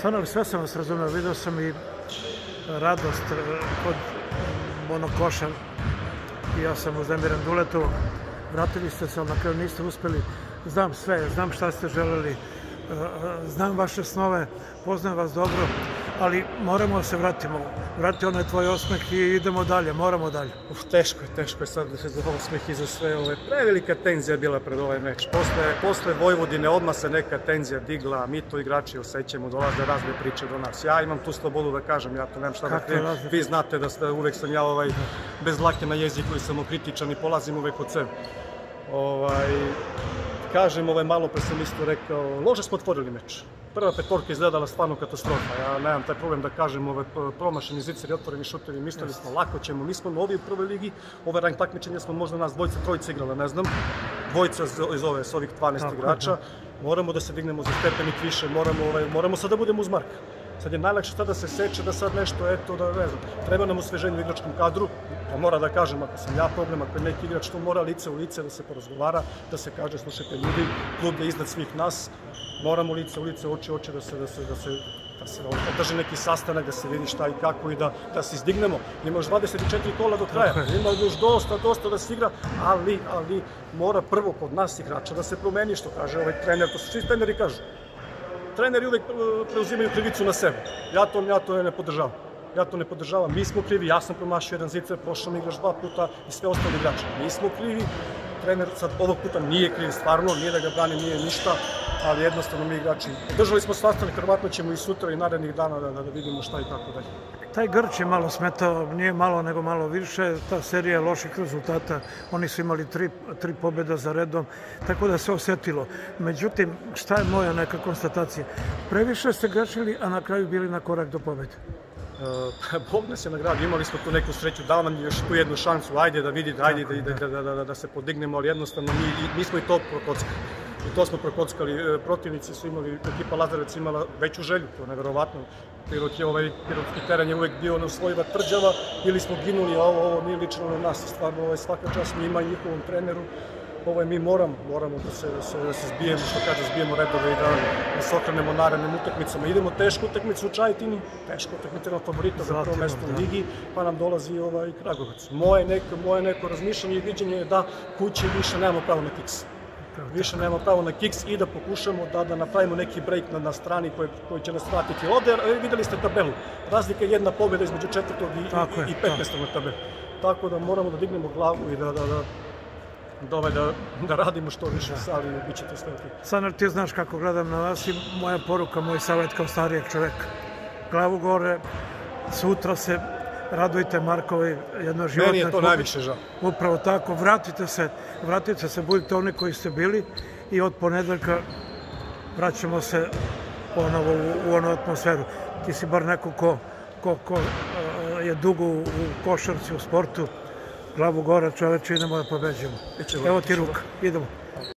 Stvarno, sve sam vas razumeo. Video sam i radost e, kod monokoša. Ja sam uznemiran Duletovog. Vratili ste se, ali na kraju niste uspeli. Znam sve, znam šta ste želeli. E, e, znam vaše snove, poznajem vas dobro, ali moramo da se vratimo. Vrati onaj tvoj osmeh i idemo dalje, moramo dalje. Uf, teško je, teško je sad da se za osmeh i za sve ove. Prevelika tenzija bila pred ovaj meč. Posle, posle Vojvodine odmah se neka tenzija digla, mi to igrači osjećamo, dolaze razne priče do nas. Ja imam tu slobodu da kažem, ja to nemam šta da krijem. Vi znate da ste, uvek sam ja ovaj, bez lake na jeziku i samokritičan i polazim uvek od sebe. Ovaj, kažem, ovaj, malo pre sam isto rekao, lože smo otvorili meč. Prva petorka izgledala stvarno katastrofa. Ja nemam taj problem da kažem, ove promašeni ziceri, otvoreni šutevi, mislili smo lako ćemo, mi smo novi u prvoj ligi, ove rank takmičenja smo možda nas dvojica, trojica igrala, ne znam, dvojica iz ove, s ovih 12 Tako, igrača, da. moramo da se dignemo za stepenik više, moramo, ovaj, moramo sad da budemo uz Marka. Sad je najlakše tada da se seče da sad nešto, eto, da ne znam, treba nam osveženje u igračkom kadru, to mora da kažem, ako sam ja problem, ako je neki igrač, to mora lice u lice da se porazgovara, da se kaže, slušajte ljudi, klub je iznad svih nas, moramo lice u lice, oči oči da se, da se, da se da se održi neki sastanak, da se vidi šta i kako i da, da se izdignemo. Ima još 24 kola do kraja, ima još dosta, dosta da se igra, ali, ali mora prvo kod nas igrača da se promeni, što kaže ovaj trener, to su svi treneri kažu treneri uvek e, preuzimaju krivicu na sebe. Ja to, ja to ne podržavam. Ja to ne podržavam. Mi smo krivi, ja sam promašio jedan zicer, pošao mi igraš dva puta i sve ostali igrači. Mi smo krivi, trener sad ovog puta nije kriv stvarno, nije da ga brani, nije ništa, ali jednostavno mi igrači. Držali smo sastanak, verovatno ćemo i sutra i narednih dana da, da, vidimo šta i kako dalje. Taj Grč je malo smetao, nije malo nego malo više, ta serija loših rezultata, oni su imali tri, tri pobjeda za redom, tako da se osetilo. Međutim, šta je moja neka konstatacija? Previše ste grešili, a na kraju bili na korak do pobjede. Uh, Bog nas je nagradio, imali smo tu neku sreću, dao nam još tu jednu šansu, ajde da vidite, ajde da, da, da, da, da, da se podignemo, ali jednostavno mi, mi smo i to prokockali. I to smo prokockali. E, protivnici su imali, ekipa Lazarec imala veću želju, to je neverovatno. Pirot je ovaj, pirotski teren je uvek bio neusvojiva tvrđava, ili smo ginuli, a ovo, ovo nije lično na nas. Stvarno, ovaj, svaka čast njima i njihovom treneru ovaj, mi moram, moramo da se, da se, da se zbijemo, što kaže, zbijemo redove i da, da se okrenemo narednim utakmicama. Idemo tešku utakmicu u Čajetini, teška utakmica na favorita za prvo mesto u da. ligi, pa nam dolazi ovaj Kragovac. Moje neko, moje neko razmišljanje i viđenje je da kući više nemamo pravo na kiks više nemamo pravo na kiks i da pokušamo da, da napravimo neki break na, na strani koji, koji će nas vratiti. Ovde videli ste tabelu. Razlika je jedna pobjeda između četvrtog i, i, i 15. na tabelu. Tako da moramo da dignemo glavu i da, da, da da, ovaj, da, da radimo što više u sali i bit će to sve ok. Sanar, ti znaš kako gledam na vas i moja poruka, moj savjet kao starijeg čoveka. Glavu gore, sutra se radujte Markovi jedno životne... Meni je to najviše žao. Upravo tako, vratite se, vratite se, budite oni koji ste bili i od ponedeljka vraćamo se ponovo u, u onu atmosferu. Ti si bar neko ko, ko, ko je dugo u, u košarci, u sportu, glavu gore, čoveče, idemo da pobeđujemo. Evo ti ruka, idemo.